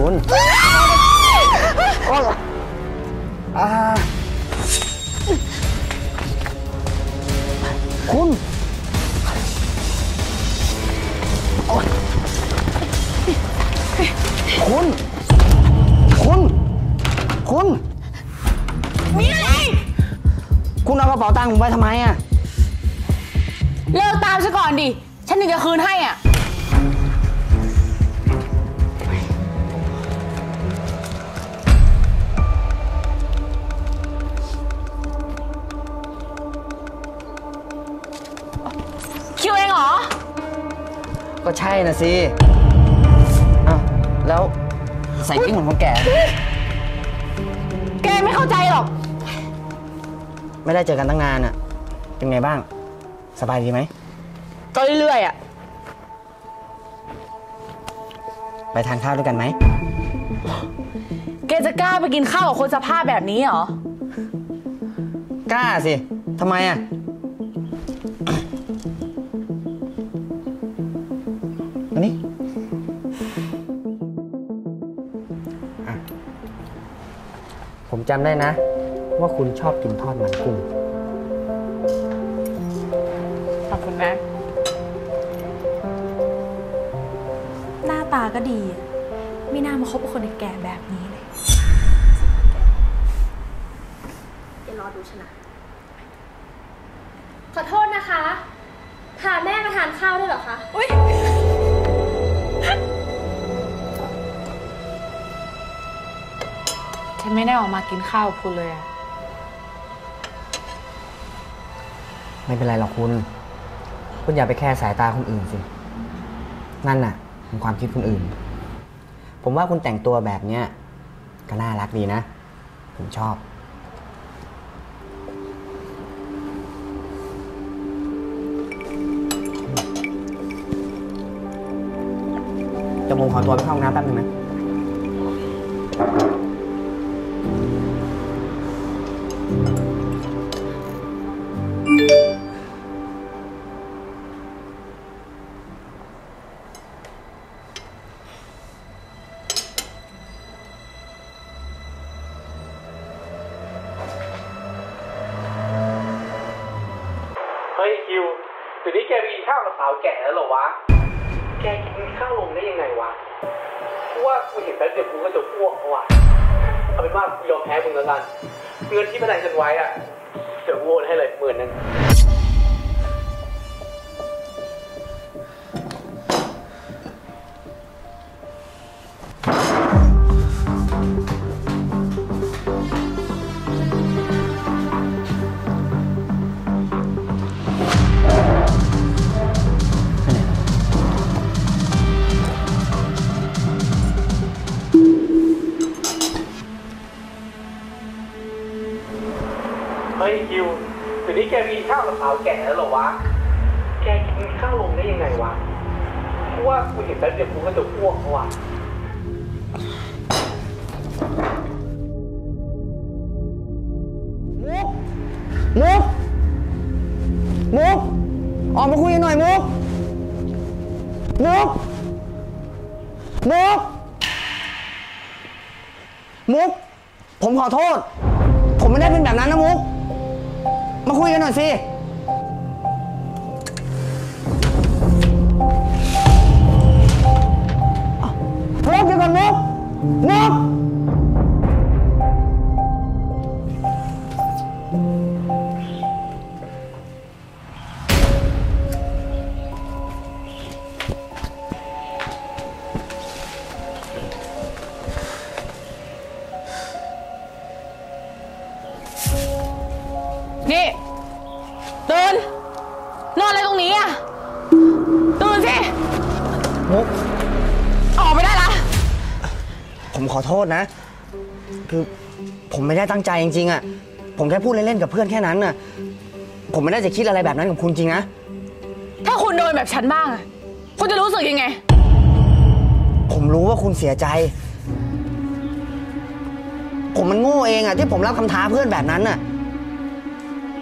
คุณโอ๊ยอ่าคุณโอ๊ยคุณ คุณ คุณ มีอะไร คุณเอากระเป๋าตังค์ผมไปทำไมอะเลิกตามฉันก่อนดิ ฉันถึงจะคืนให้อะ ก็ใช่นะสิอ้าวแล้วใส่กิ้งของของแกแกไม่เข้าใจหรอก ไม่ได้เจอกันตั้งนานอะเป็นไงบ้าง สบายดีไหม ก็เรื่อยๆอะ ไปทานข้าวด้วยกันไหม แกจะกล้าไปกินข้าวกับคนสภาพแบบนี้เหรอ กล้าสิทำไมอะ ผมจำได้นะ ว่าคุณชอบกินทอดมันกุ้ง ขอบคุณนะ หน้าตาก็ดีอะไม่น่ามาคบกับคนแก่แบบนี้เลยขอโทษนะคะ พาแม่มาทานข้าวด้วยเหรอคะ อุ้ย ไม่ได้ออกมากินข้าวกับคุณเลยอะไม่เป็นไรหรอกคุณ คุณอย่าไปแค่สายตาคนอื่นสิ นั่นน่ะเป็นความคิดคนอื่น ผมว่าคุณแต่งตัวแบบเนี้ยก็น่ารักดีนะ ผมชอบ จะมงขอตัวไปเข้าห้องน้ำแป๊บนึงนะ เฮ้ยคิวเดี๋ยวนี้แกไปกินข้าวกับสาวแก่แล้วเหรอวะ แกกินข้าวลงได้ยังไงวะกูว่ากูเห็นแป๊บเดียวกูก็จะอ้วกแล้วว่ะเอาเป็นว่ากูยอมแพ้มึงแล้วกัน เงินที่พนันกันไว้อะเดี๋ยวโอนให้เลยหมื่นหนึ่งาวกับสาวแก่แล้วเหรอวะ แกกินข้าวลงได้ยังไงวะกูว่ากูเห็นแป๊บเดียวกูก็จะอ้วกแล้วว่ะมุก มุก มุก ออกมาคุยกันหน่อยมุก มุก มุก มุก ผมขอโทษ ผมไม่ได้เป็นแบบนั้นนะมุก มาคุยกันหน่อยสิ มุกออกไปได้ละผมขอโทษนะ คือผมไม่ได้ตั้งใจจริงๆอะผมแค่พูดเล่นๆกับเพื่อนแค่นั้นน่ะ ผมไม่ได้จะคิดอะไรแบบนั้นกับคุณจริงนะ ถ้าคุณโดนแบบฉันบ้างอะคุณจะรู้สึกยังไง ผมรู้ว่าคุณเสียใจ ผมมันโง่เองอะที่ผมรับคำท้าเพื่อนแบบนั้นน่ะ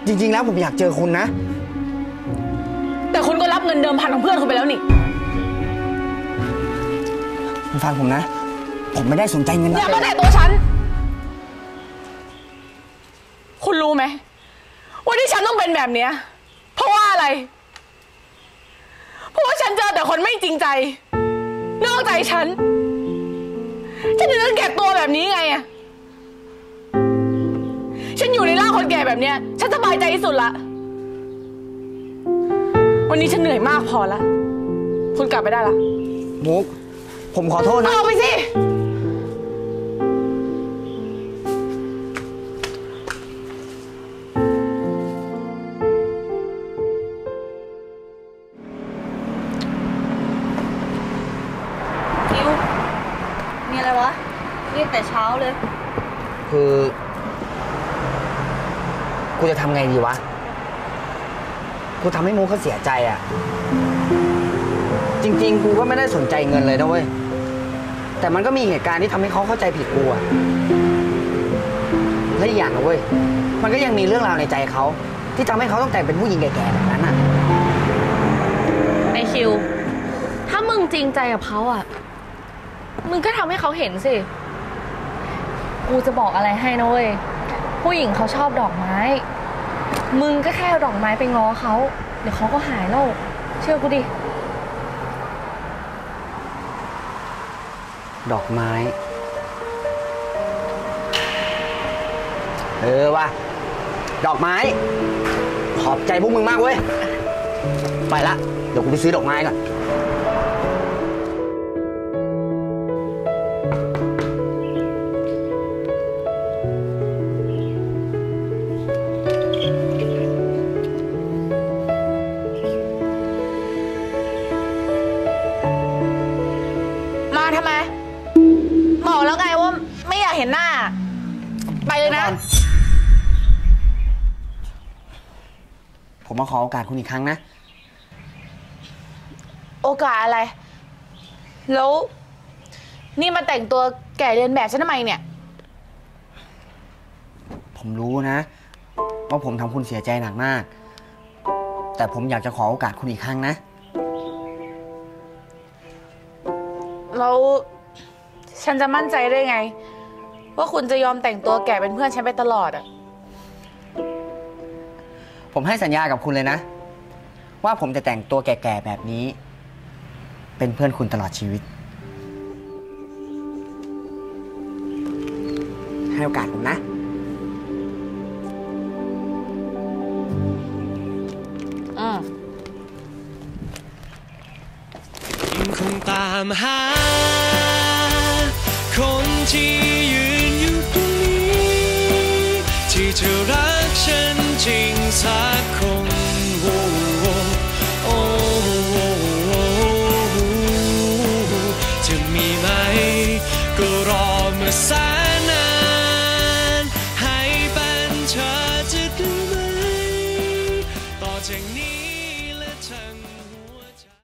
จริง ๆ แล้วผมอยากเจอคุณนะ แต่คุณก็รับเงินเดิมพันของเพื่อนคุณไปแล้วนี่ คุณฟังผมนะผผมไม่ได้สนใจเงินอย่านะมาแตะตัวฉัน คุณรู้ไหมว่าที่ฉันต้องเป็นแบบเนี้ยเพราะว่าอะไร เพราะว่าฉันเจอแต่คนไม่จริงใจ นอกใจฉัน ฉันถึงต้องเก็บตัวแบบนี้ไงอะฉันอยู่ในร่างคนแก่แบบเนี้ย ฉันสบายใจที่สุดละ วันนี้ฉันเหนื่อยมากพอละ คุณกลับไปได้ละมุก ผมขอโทษนะเอาไปสิ คิว มีอะไรวะเรียกแต่เช้าเลย คือกูจะทำไงดีวะ กูทำให้มุกเขาเสียใจอะ่ะ จริง ๆ กูก็ไม่ได้สนใจเงินเลยนะเว้ย แต่มันก็มีเหตุการณ์ที่ทำให้เขาเข้าใจผิดกูอะและอีกอย่างนะเว้ย มันก็ยังมีเรื่องราวในใจเขาที่ทำให้เขาต้องแต่งเป็นผู้หญิงแก่ๆแบบนั้นอะไอคิว ถ้ามึงจริงใจกับเขาอะ มึงก็ทำให้เขาเห็นสิ กูจะบอกอะไรให้นะเว้ย ผู้หญิงเขาชอบดอกไม้ มึงก็แค่เอาดอกไม้ไปง้อเขา เดี๋ยวเขาก็หายแล้ว เชื่อกูดิ ดอกไม้ เออว่ะ ดอกไม้ ขอบใจพวกมึงมากเว้ย ไปละ เดี๋ยวกูไปซื้อดอกไม้ก่อน ผมมาขอโอกาสคุณอีกครั้งนะ โอกาสอะไร แล้ว นี่มาแต่งตัวแก่เรียนแบบฉันทำไมเนี่ย ผมรู้นะ ว่าผมทำคุณเสียใจหนักมาก แต่ผมอยากจะขอโอกาสคุณอีกครั้งนะ แล้วฉันจะมั่นใจได้ไง ว่าคุณจะยอมแต่งตัวแก่เป็นเพื่อนฉันไปตลอดอะ ผมให้สัญญากับคุณเลยนะ ว่าผมจะแต่งตัวแก่ๆแบบนี้ เป็นเพื่อนคุณตลอดชีวิต ให้โอกาสผมนะ อืมยังคงตามหา คนที่ยืนอยู่ตรงนี้ ที่เธอรักฉัน 精彩